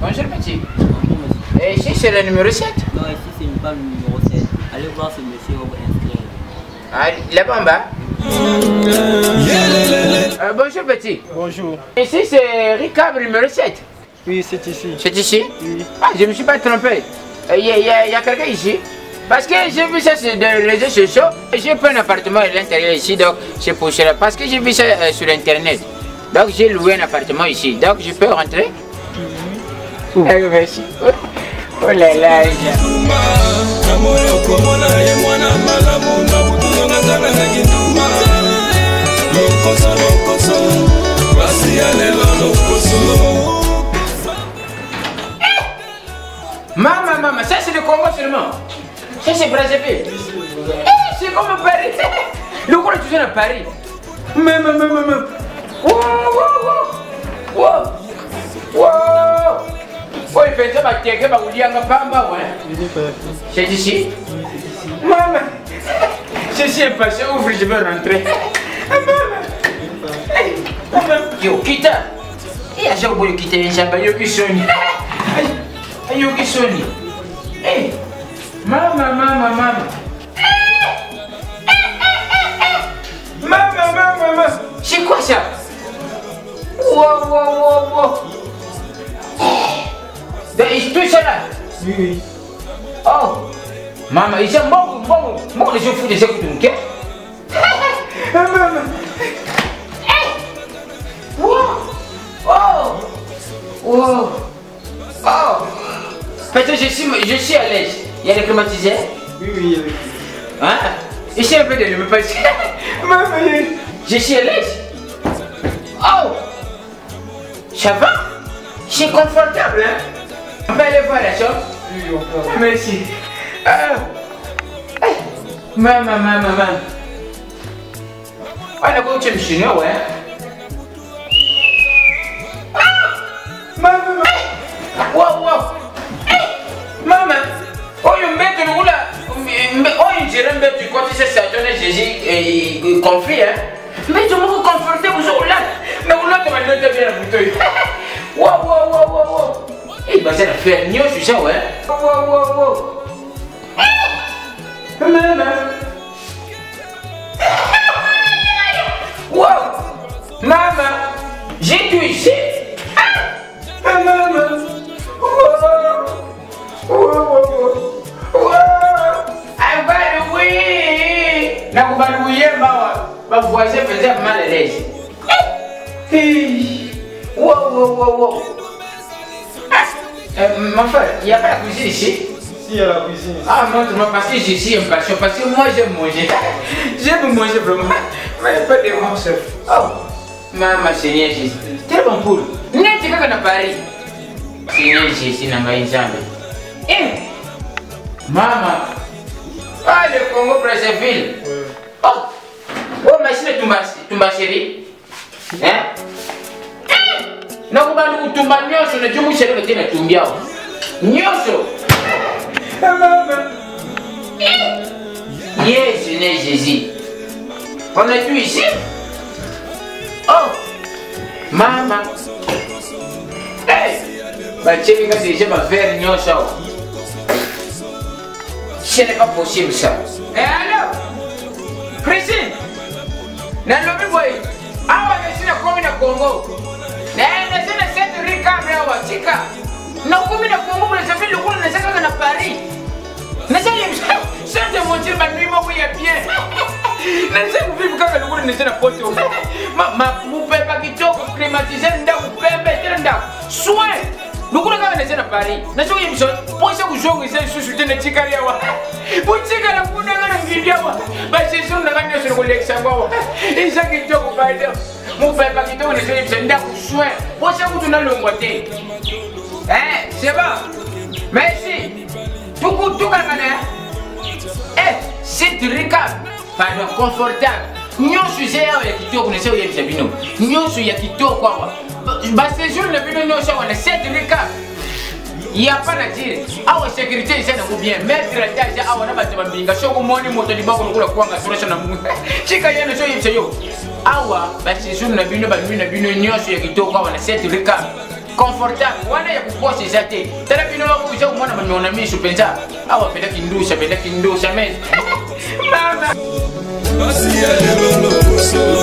Bonjour petit. Et ici c'est le numéro 7. Non, ici c'est pas le numéro 7. Allez voir ce monsieur, on va inscrire. Ah, là-bas en bas. Euh, bonjour petit. Bonjour. Ici c'est Ricard numéro 7. Oui, c'est ici. C'est ici? Oui. Ah, je me suis pas trompé. Il y a, y a- y a quelqu'un ici? Parce que j'ai vu ça sur les réseaux sociaux. J'ai pris un appartement à l'intérieur ici, donc c'est pour cela. Parce que j'ai vu ça euh, sur Internet. Donc j'ai loué un appartement ici. Donc je peux rentrer Ah, Merci. Oh là là. C'est Brazzaville. Eh, c'est comme à Paris. Le cours est toujours à Paris. Maman, maman, maman. Wow, wow, wow. Wow. Wow. Il fait ça, tiens, vous dites, on va pas en bas, ouais. C'est ici Maman. Ceci est passé, ouvre, je veux rentrer. Maman. Yo, quitte. Eh, j'ai oublié quitter, j'ai yo qui sonne. Ayo kisoni. Eh. Mama mama mama. Mama mama mama. C'est quoi ça? Wow wow wow wow. Il tout ça là? Oui, oui. Oh. Mama, il s'est mort, mort, mort les fous de ce que tu me Mama. Wow. Oh. Oh. Parce que je suis, je suis à l'aise. Il y a les climatiseurs. Oui, oui, avec Hein Ici un peu de lumière parce que... Maman, je suis à l'aise. Oh Ça va C'est confortable, hein On peut aller voir la chambre Oui, on peut. Merci. Ah. Eh. Maman, maman, maman. On a beaucoup de chinois, ouais. Jésus conflit mbeto moko conforté bozokolala me kolata banota bia na buto oyo wawawawawa baza na fer nyonso sa we wawawawa mama kuyemba bavoisin faisait mal à l'aise Wow, wow, wow, wow. Ah, euh, mon frère, il n'y a pas la cuisine ici? Si, il y a la cuisine. Ah, montre-moi parce que je suis impatient, parce que moi j'aime manger. J'aime manger vraiment. Mais pas de mon chef. Oh, maman, Seigneur Jésus. Très bon poule. N'est-ce que dans Paris? Seigneur Jésus, n'a pas ensemble. Eh, maman. Ah, le Congo Brazzaville. Ouais. Oh, machine tumba chérie. Hein? nakuba ne on ici oh. Mama. Ce n'est pas possible ça Eh alors nalobi boye awa nesina komi na kongo naye nesina setri kamre awa tika. Nakumi na kongo bolesafi lokolo nasa kaka na paris. Nasa change montir banui moko ya bien. Nasa kovivi kaka lokolo nasa na poto mopepa kitoko climatize ndako pembe etela ndako. Soin! Lokolo kaka nasa na paris nasa koyebisa mpo esa kozongisa lisusu te natikali awa. Botikala kunanga na ngindi awa basaison nanga nyonso nakolekisa yango awa eza kitoko baida mopepa kitoko nasoki biso ndako soin posa kutu nalongwa te c'est bon. Merci. Tuku tukangana. Eh, c'est ricable. Pardon, confortable. Ricable ya pa na tire awa sécurité eza nango bien. Maître ata eza awa na bato bambinga soki omoni moto liboko lokola kwanga surasa na mungu cika yene so yebisa yo. Awa basesuru na bino banui na bino nyonso ya kitoko awa na set ricam confortable. Wana ya kukosa eza te tala bino bakuza komona bameo na miso mpenza awa pendaki ndusa pendaki ndusa mes mama ya lelo lokoso